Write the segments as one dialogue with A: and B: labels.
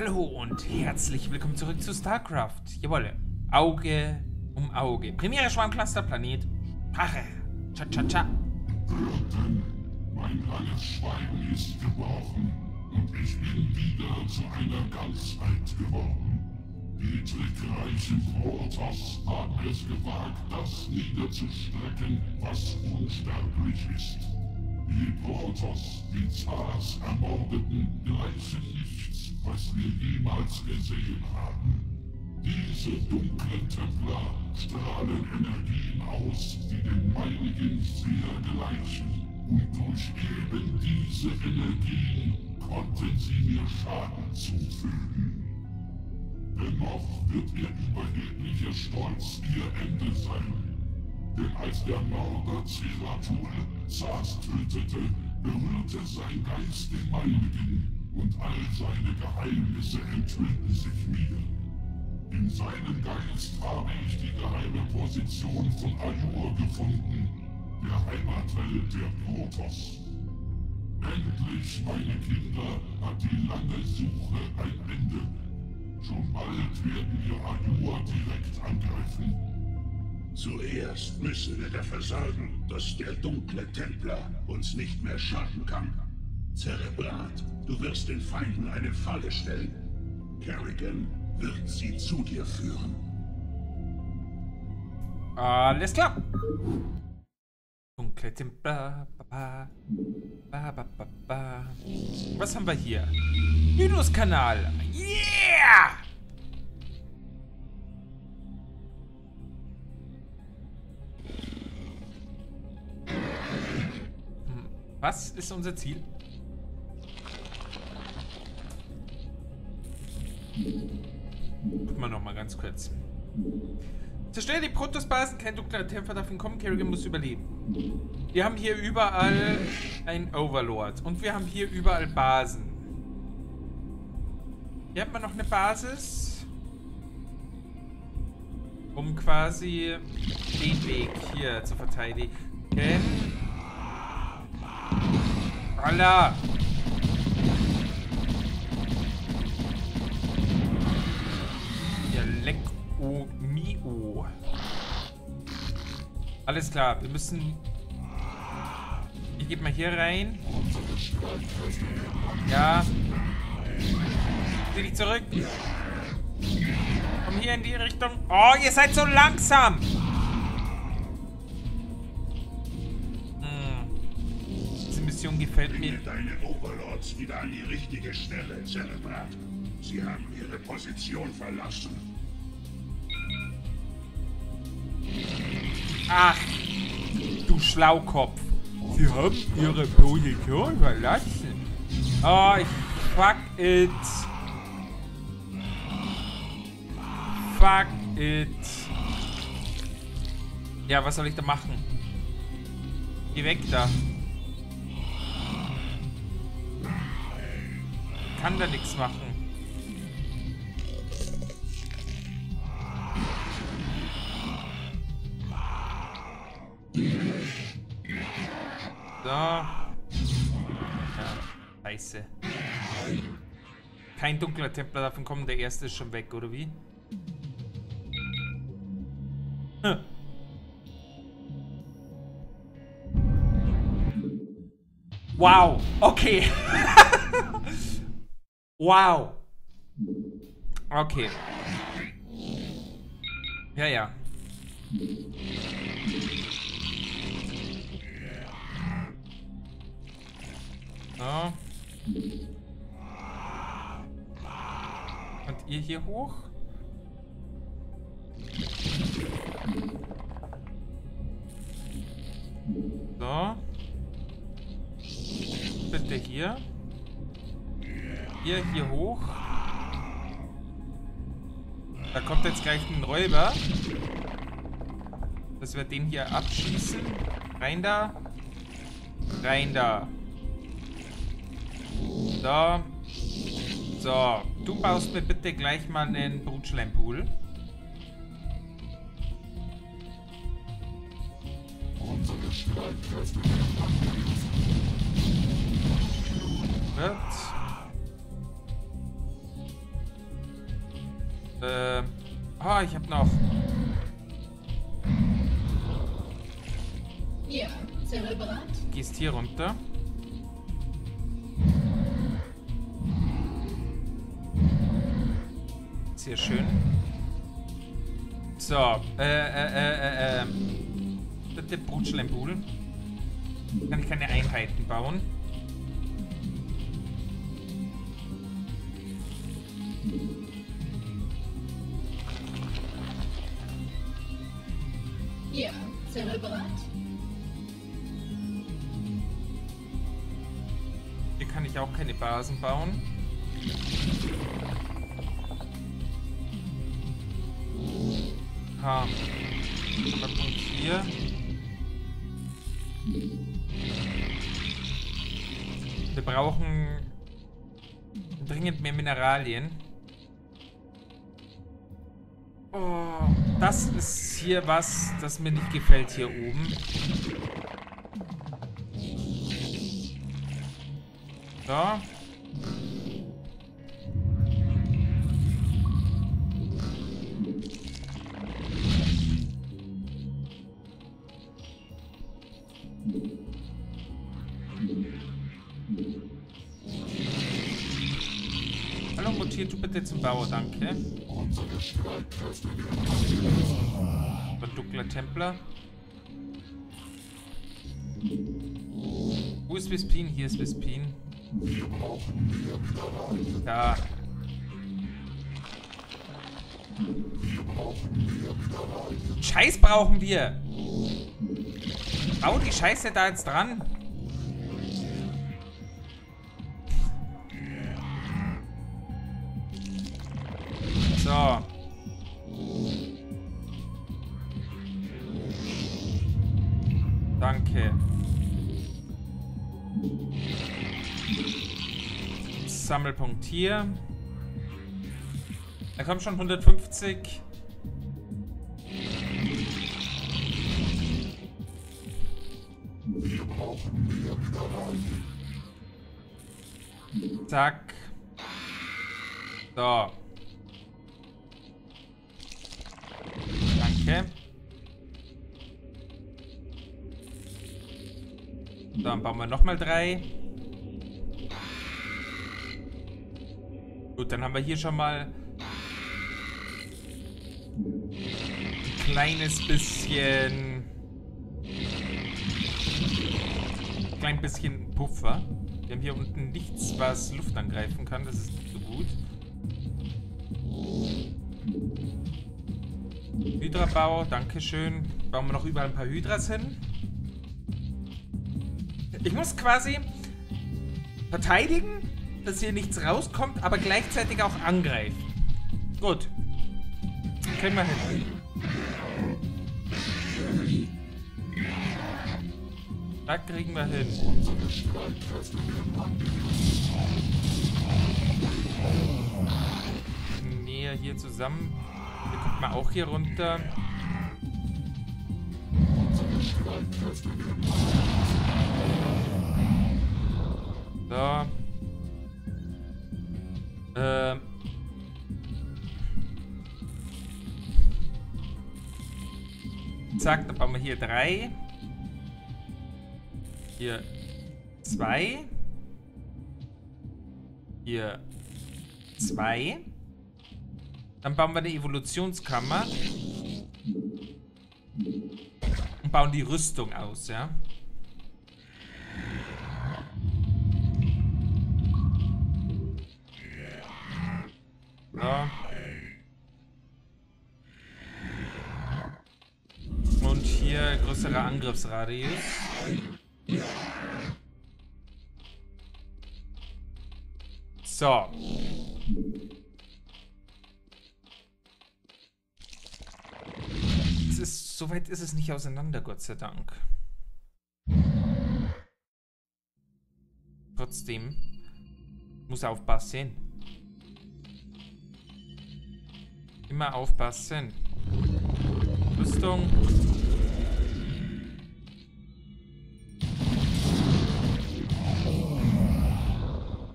A: Hallo und herzlich willkommen zurück zu StarCraft. Jawolle. Auge um Auge. Premiere Schwarmcluster Planet. Sprache. Cha cha cha.
B: Mein langes Schweigen ist gebrochen und ich bin wieder zu einer Ganzheit geworden. Die trickreichen Protoss haben es gewagt, das niederzustrecken, was unsterblich ist. Die Protoss, die Zars ermordeten, gleichen was wir jemals gesehen haben. Diese dunklen Templer strahlen Energien aus, die den meinigen sehr gleichen. Und durch eben diese Energien konnten sie mir Schaden zufügen. Dennoch wird ihr überheblicher Stolz ihr Ende sein. Denn als der Mörder Zeratul Zars tötete, berührte sein Geist den meinigen und all seine Geheimnisse enthüllten sich mir. In seinem Geist habe ich die geheime Position von Ayur gefunden, der Heimatwelt der Protoss. Endlich, meine Kinder, hat die lange Suche ein Ende. Schon bald werden wir Ayur direkt angreifen.
C: Zuerst müssen wir dafür sorgen, dass der dunkle Templer uns nicht mehr schaden kann. Zerebrat, du wirst den Feinden eine Falle stellen. Kerrigan wird sie zu dir führen.
A: Alles klar. Was haben wir hier? Linus-Kanal. Yeah! Hm, Was ist unser Ziel? Gucken wir noch mal ganz kurz. Zerstöre die Protoss-Basen, kein dunkler Templer darf entkommen, Kerrigan muss überleben. Wir haben hier überall ein Overlord und wir haben hier überall Basen. Hier hat man noch eine Basis, um quasi den Weg hier zu verteidigen. Allah! Ja, leck o mio. Alles klar, wir müssen. Ich gebe mal hier rein. Ja. Zieh dich zurück. Komm hier in die Richtung. Oh, ihr seid so langsam. Hm. Diese Mission gefällt
C: Bringe
A: mir.
C: deine Overlords wieder an die richtige Stelle, Zerebrat. Sie haben ihre Position verlassen.
A: Ach, du Schlaukopf. Sie haben ihre Position verlassen. Oh, ich fuck it. Fuck it. Ja, was soll ich da machen? Geh weg da. Kann da nichts machen. So. Ja, scheiße. Kein dunkler Templer davon kommen, der erste ist schon weg, oder wie? Hm. Wow, okay. wow. Okay. Ja, ja. So. Und ihr hier hoch? So. Bitte hier. Ihr hier hoch. Da kommt jetzt gleich ein Räuber. Dass wir den hier abschießen. Rein da. Rein da. So. So. Du baust mir bitte gleich mal einen Brutschleimpool.
B: Unsere Streitkräfte
A: Wird. Äh. Ah, ich hab noch.
D: Ja, Zerebrat.
A: Gehst hier runter. Sehr schön. So, äh, äh, äh, äh, äh. Bitte Brutschlembul. Kann ich keine Einheiten bauen?
D: Ja, Zerebrat.
A: Hier kann ich auch keine Basen bauen. Punkt hier. Wir brauchen dringend mehr Mineralien. Oh, das ist hier was, das mir nicht gefällt hier oben. So. Bitte zum Bauer, danke. Der dunkler Templer. Wo ist Vespin? Hier ist Vespin. Da. Scheiß brauchen wir. Bau die Scheiße da jetzt dran. Danke. Sammelpunkt hier. Da kommt schon 150. Zack. So. Dann bauen wir nochmal drei. Gut, dann haben wir hier schon mal ein kleines bisschen... Ein klein bisschen Puffer. Wir haben hier unten nichts, was Luft angreifen kann. Das ist nicht so gut. Hydrabau, Dankeschön. Bauen wir noch überall ein paar Hydras hin. Ich muss quasi verteidigen, dass hier nichts rauskommt, aber gleichzeitig auch angreifen. Gut. Kriegen wir hin. Da kriegen wir hin. Näher hier zusammen. Wir gucken mal auch hier runter. So. Ähm. Zack, dann bauen wir hier drei. Hier zwei. Hier zwei. Dann bauen wir eine Evolutionskammer. Und bauen die Rüstung aus, ja. So. Und hier größerer Angriffsradius. So. Soweit ist es nicht auseinander, Gott sei Dank. Trotzdem muss aufpassen. Immer aufpassen. Rüstung.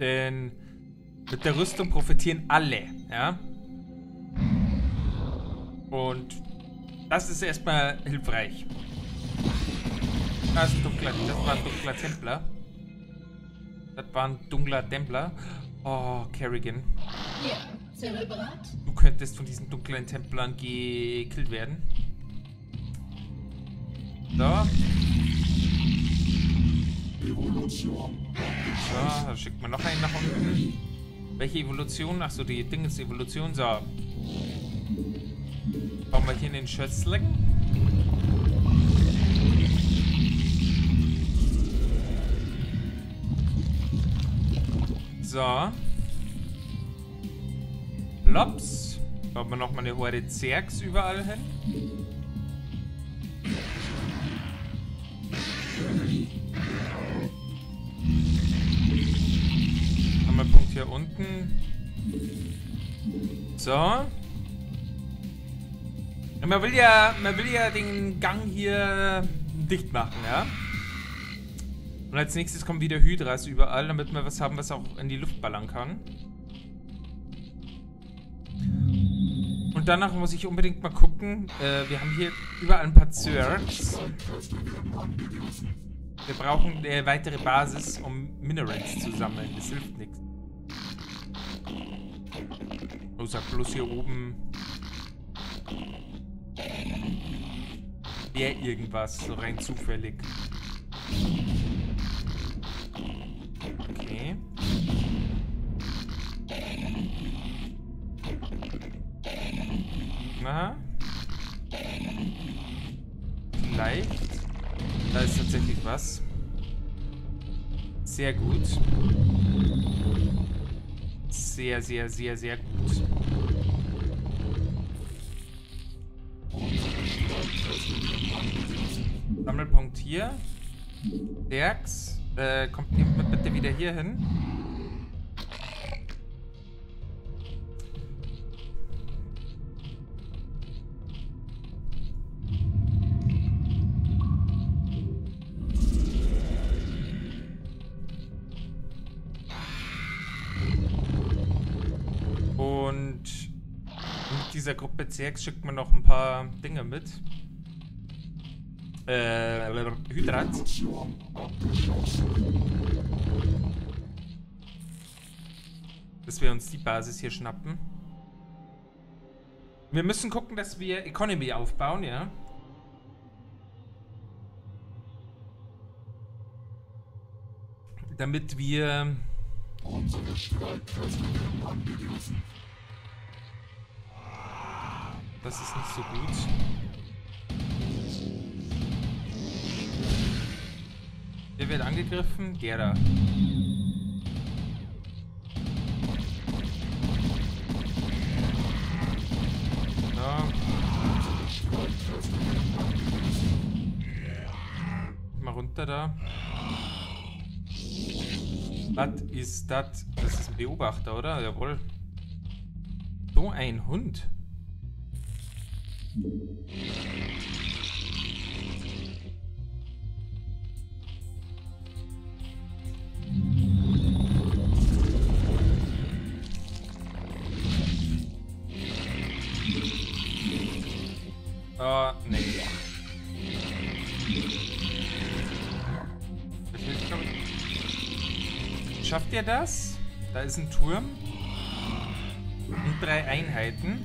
A: Denn mit der Rüstung profitieren alle, ja? Und das ist erstmal hilfreich. Das, ist dunkler, das war ein dunkler Templer. Das war ein dunkler Templer. Oh, Kerrigan.
D: Ja.
A: Du könntest von diesen dunklen Templern gekillt werden. So. So, da schickt man noch einen nach unten. Welche Evolution? Achso, die Dingens-Evolution. So. Bauen wir hier in den Schötzling. So. Plops. Bauen wir nochmal eine Horde Zergs überall hin. Haben wir einen Punkt hier unten. So. Man will ja, man will ja den Gang hier dicht machen, ja? Und als nächstes kommen wieder Hydras überall, damit wir was haben, was auch in die Luft ballern kann. Und danach muss ich unbedingt mal gucken. Äh, wir haben hier überall ein paar Zergs. Wir brauchen eine weitere Basis, um Minerals zu sammeln. Das hilft nichts. Sag bloß hier oben. Wäre irgendwas, so rein zufällig. Okay. Na? Vielleicht. Da ist tatsächlich was. Sehr gut. Sehr, sehr, sehr, sehr gut. Derks. Äh, kommt bitte wieder hier hin. Und mit dieser Gruppe CX schickt man noch ein paar Dinge mit. Äh, Hydrat. Dass wir uns die Basis hier schnappen. Wir müssen gucken, dass wir Economy aufbauen, ja. Damit wir Das ist nicht so gut. Wer wird angegriffen? So. Mal runter da. Was ist das? Das ist ein Beobachter, oder? Jawohl. So ein Hund. Das? Da ist ein Turm. Und drei Einheiten.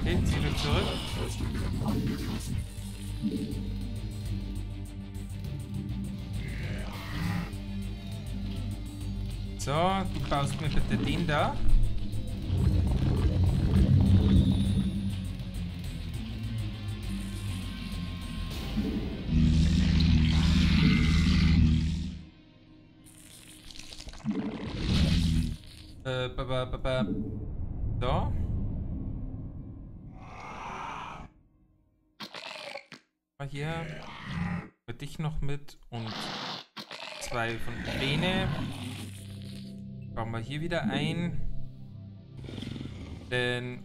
A: Okay, zieh dich zurück. So, du baust mir bitte den da. Mal hier. Mit dich noch mit und zwei von Pläne. Bauen wir hier wieder ein. Denn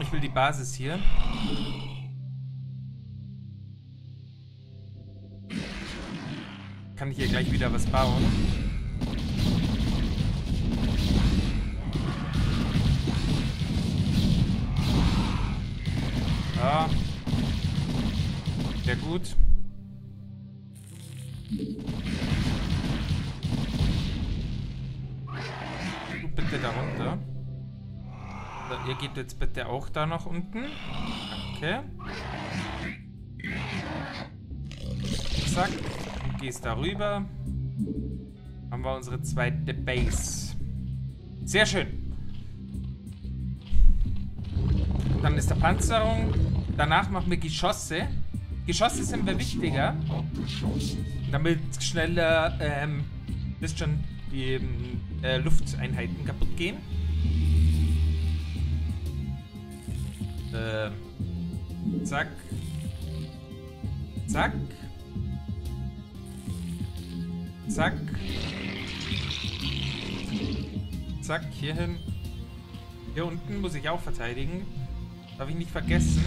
A: ich will die Basis hier. kann ich hier gleich wieder was bauen. Ja. Sehr gut. Du bitte da runter. So, ihr geht jetzt bitte auch da nach unten. Danke. Zack. Du gehst da rüber. Haben wir unsere zweite Base. Sehr schön. Dann ist der Panzerung. Danach machen wir Geschosse. Geschosse sind mir wichtiger. Damit schneller, ähm, wisst schon, die ähm, äh, Lufteinheiten kaputt gehen. Ähm, zack. Zack. Zack. Zack, hier hin. Hier unten muss ich auch verteidigen. Darf ich nicht vergessen.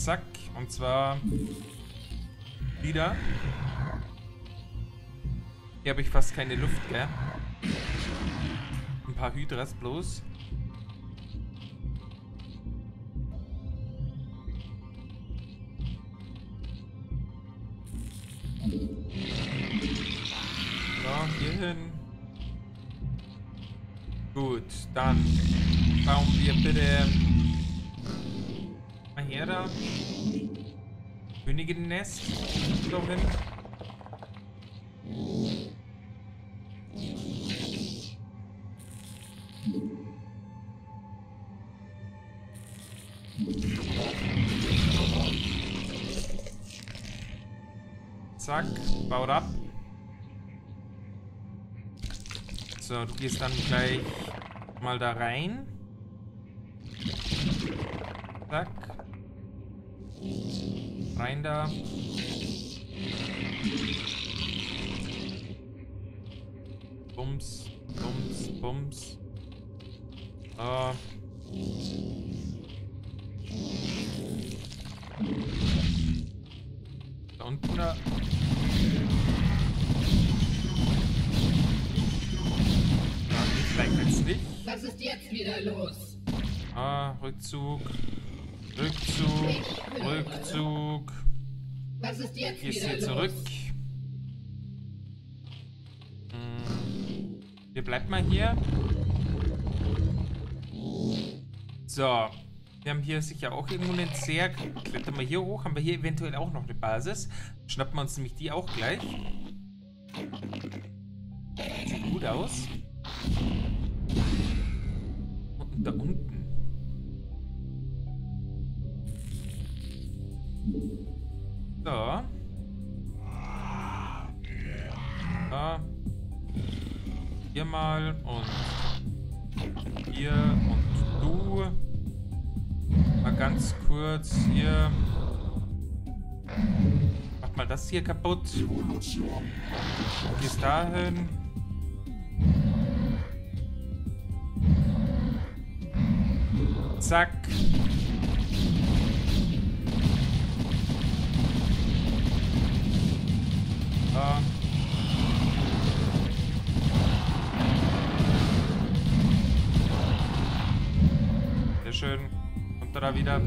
A: Zack. Und zwar wieder. Hier habe ich fast keine Luft, gell? Ein paar Hydras bloß. So, hier hin. Gut, dann bauen wir bitte mal her da. Königin-Nest so hin. Zack, baut ab. So, du gehst dann gleich mal da rein. Zack. Rein da. Bums, bums, bums. Ah. Da unten da.
D: Was ist jetzt wieder los?
A: Ah, Rückzug. Rückzug. Rückzug.
D: Was ist jetzt
A: Gehst hier zurück. Hm. Wir bleiben mal hier. So. Wir haben hier sicher auch irgendwo einen Zerg. Klettern wir hier hoch. Haben wir hier eventuell auch noch eine Basis. Schnappen wir uns nämlich die auch gleich. Sieht gut aus. Und da unten. So. Da. Hier mal und hier und du. Mal ganz kurz hier. Mach mal das hier kaputt. Gehst dahin. Zack. Da wieder?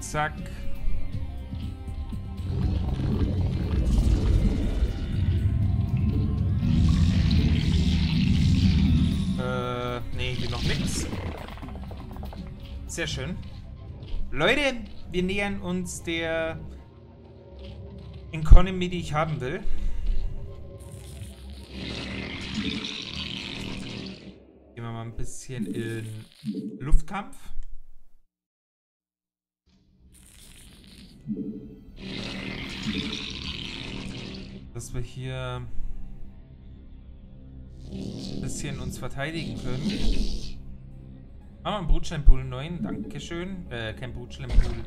A: Zack. Äh, nee, hier noch nix. Sehr schön. Leute, wir nähern uns der Economy, die ich haben will. Gehen wir mal ein bisschen in Luftkampf. Dass wir hier ein bisschen uns verteidigen können. Machen wir einen Brutsteinpool 9, Dankeschön. Äh, kein Brutsteinpool.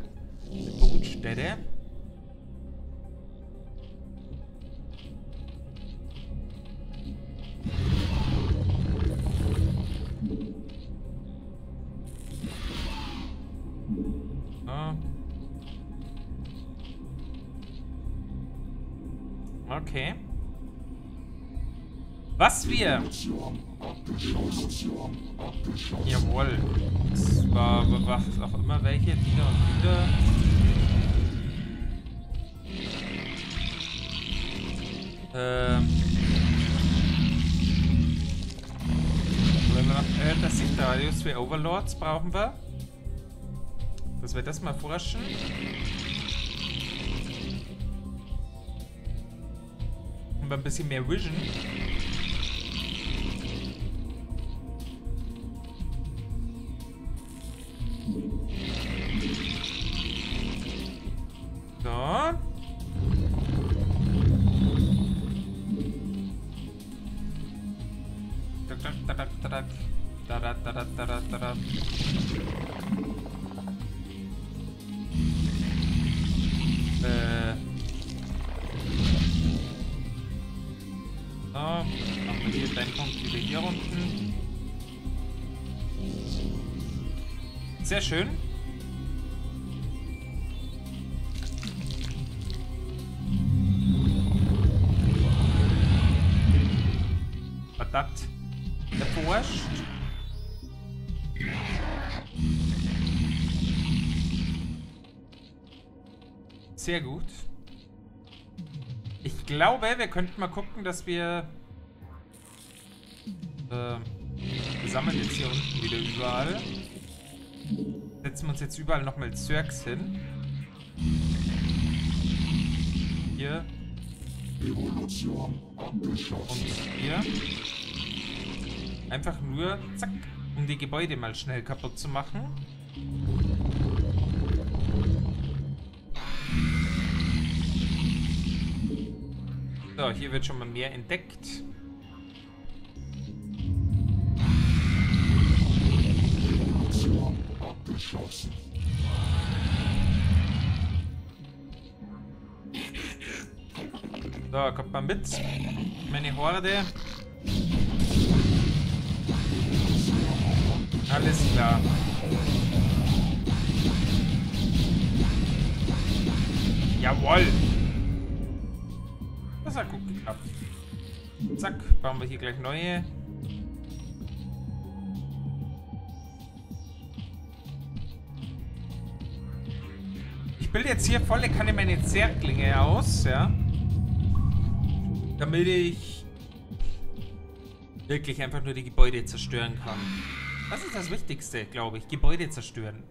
A: Brutstätte. Was wir... Jawohl. Das war, was auch immer welche, wieder und wieder. Ähm... Äh, das Sichtradius für Overlords brauchen wir. Dass wir das mal forschen. Wir ein bisschen mehr Vision. Machen wir hier deinen Punkt wieder hier unten. Sehr schön. Verdammt. Erforscht. Sehr gut. Ich glaube, wir könnten mal gucken, dass wir... Äh, wir sammeln jetzt hier unten wieder überall. Setzen wir uns jetzt überall nochmal Zergs hin. Hier. Und hier. Einfach nur, zack, um die Gebäude mal schnell kaputt zu machen. So, hier wird schon mal mehr entdeckt. So, kommt mal mit. Meine Horde. Alles klar. Jawohl. Das hat gut geklappt. Zack, bauen wir hier gleich neue. Ich bilde jetzt hier volle Kanne meine Zerklinge aus, ja. Damit ich wirklich einfach nur die Gebäude zerstören kann. Das ist das Wichtigste, glaube ich. Gebäude zerstören.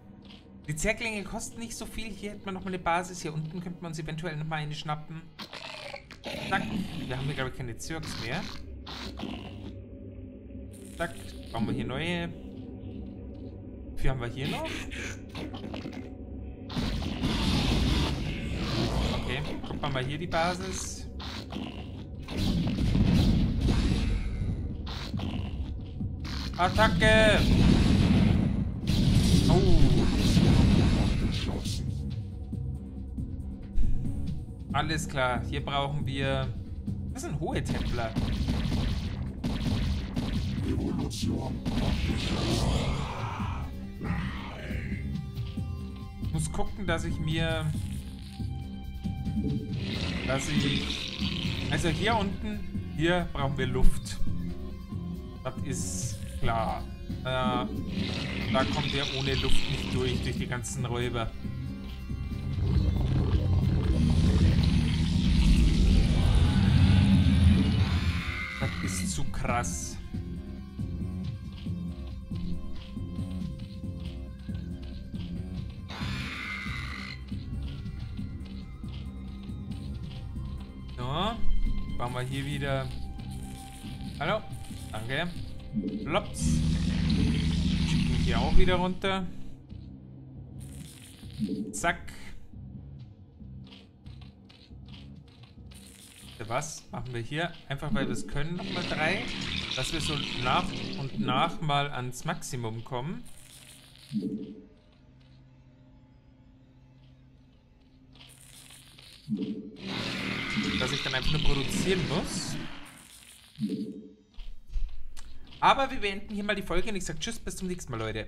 A: Die Zerklinge kosten nicht so viel. Hier hätten wir nochmal eine Basis. Hier unten könnte man uns eventuell nochmal eine schnappen. Zack. Wir haben hier, glaube ich, keine Zirks mehr. Zack. Bauen wir hier neue. Wie haben wir hier noch? Okay. Gucken wir mal hier die Basis. Attacke! Oh. Alles klar. Hier brauchen wir... Das sind hohe Templer. Ich muss gucken, dass ich mir... Dass ich... Also hier unten, hier brauchen wir Luft. Das ist klar. Äh, da kommt er ohne Luft nicht durch, durch die ganzen Räuber. Das ist zu krass. Machen wir hier wieder. Hallo, danke. Plops. Schicken hier auch wieder runter. Zack. Was machen wir hier? Einfach weil wir es können, nochmal drei. Dass wir so nach und nach mal ans Maximum kommen. Nur produzieren muss. Aber wir beenden hier mal die Folge und ich sage Tschüss, bis zum nächsten Mal, Leute.